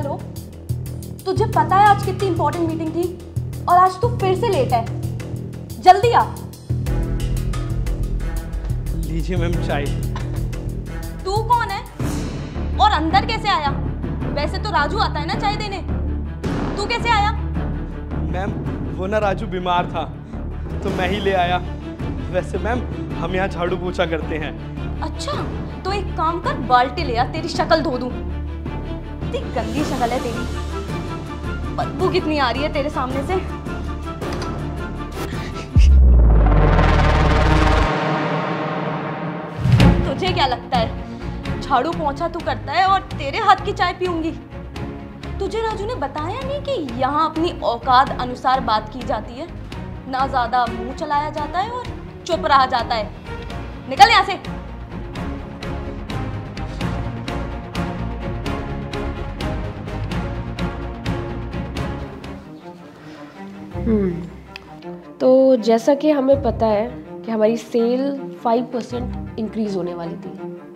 Hello? तुझे पता है आज कितनी इंपॉर्टेंट मीटिंग थी? और आज तू फिर से लेट है। जल्दी आ। लीजिए मैम चाय। तू कौन है? और अंदर कैसे आया? वैसे तो राजू आता है ना चाय देने। तू कैसे आया? मैम वो ना राजू बीमार था तो मैं ही ले आया। वैसे मैम हम यहाँ झाड़ू पोछा करते हैं। अच्छा तो एक काम कर बाल्टी ले आ तेरी शक्ल धो दूँ। इतनी गंदी शक्ल है तेरी। बदबू कितनी आ रही है तेरे सामने से। तुझे क्या लगता है? झाड़ू पोछा तू करता है और तेरे हाथ की चाय पीऊँगी। तुझे राजू ने बताया नहीं कि यहाँ अपनी औकात अनुसार बात की जाती है? ना ज़्यादा मुँह चलाया जाता है और चुप रहा जाता है। निकल यहाँ से। तो जैसा कि हमें पता है कि हमारी सेल फाइव परसेंट इंक्रीज होने वाली थी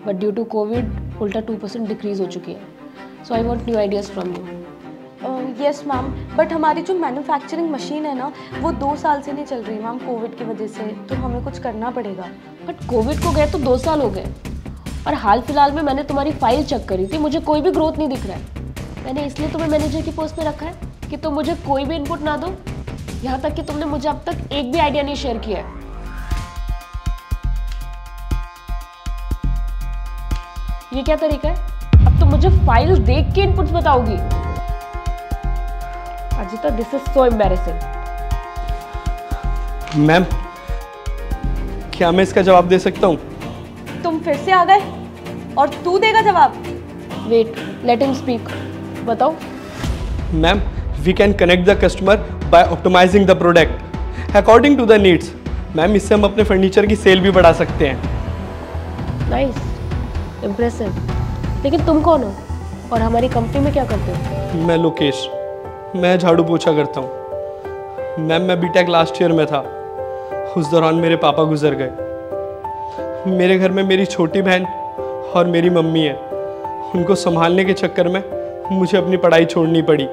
बट ड्यू टू कोविड उल्टा टू परसेंट डिक्रीज हो चुकी है। So I want new ideas from you yes ma'am but हमारी जो मैन्युफैक्चरिंग मशीन है ना वो दो साल से नहीं चल रही मैम कोविड की वजह से। तो हमें कुछ करना पड़ेगा। बट कोविड को गए तो दो साल हो गए। और हाल फ़िलहाल में मैंने तुम्हारी फ़ाइल चेक करी थी मुझे कोई भी ग्रोथ नहीं दिख रहा है। मैंने इसलिए तुम्हें मैनेजर की पोस्ट पे रखा है कि तुम मुझे कोई भी इनपुट ना दो। यहाँ तक कि तुमने मुझे अब तक एक भी आइडिया नहीं शेयर किया है। ये क्या तरीका है? अब तुम मुझे फ़ाइल देख के inputs बताओगी। Ajita this is so embarrassing ma'am क्या मैं इसका जवाब दे सकता हूँ? तुम फिर से आ गए? और तू देगा जवाब? वेट लेट हिम स्पीक बताओ। Ma'am we can connect the customer by optimizing the product according to the needs ma'am इससे हम अपने फर्नीचर की सेल भी बढ़ा सकते हैं। नाइस इम्प्रेसिव लेकिन तुम कौन हो? और हमारी कंपनी में क्या करते हो? मैं लोकेश। मैं झाड़ू पोछा करता हूँ। मैम मैं बीटेक लास्ट ईयर में था। उस दौरान मेरे पापा गुजर गए। मेरे घर में मेरी छोटी बहन और मेरी मम्मी है। उनको संभालने के चक्कर में मुझे अपनी पढ़ाई छोड़नी पड़ी।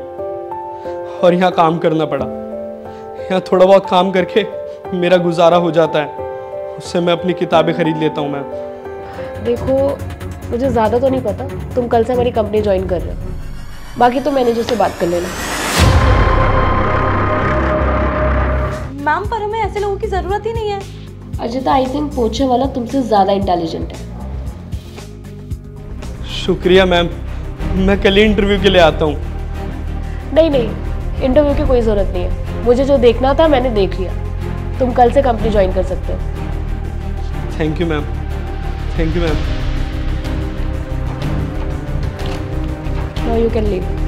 और यहाँ काम करना पड़ा। यहाँ थोड़ा बहुत काम करके मेरा गुजारा हो जाता है। उससे मैं अपनी किताबें खरीद लेता हूँ मैम देखो मुझे ज़्यादा तो नहीं पता तुम कल से हमारी कंपनी ज्वाइन कर रहे हो। बाकी तो मैनेजर से बात कर लेना। मैम पर हमें ऐसे लोगों की ज़रूरत ही नहीं है। अजिता आई थिंक पोछे वाला तुमसे ज़्यादा इंटेलिजेंट है। शुक्रिया मैम मैं कल इंटरव्यू के लिए आता हूँ। नहीं नहीं। इंटरव्यू की कोई ज़रूरत नहीं है। मुझे जो देखना था मैंने देख लिया। तुम कल से कंपनी ज्वाइन कर सकते हो। Thank you ma'am thank you ma'am you can leave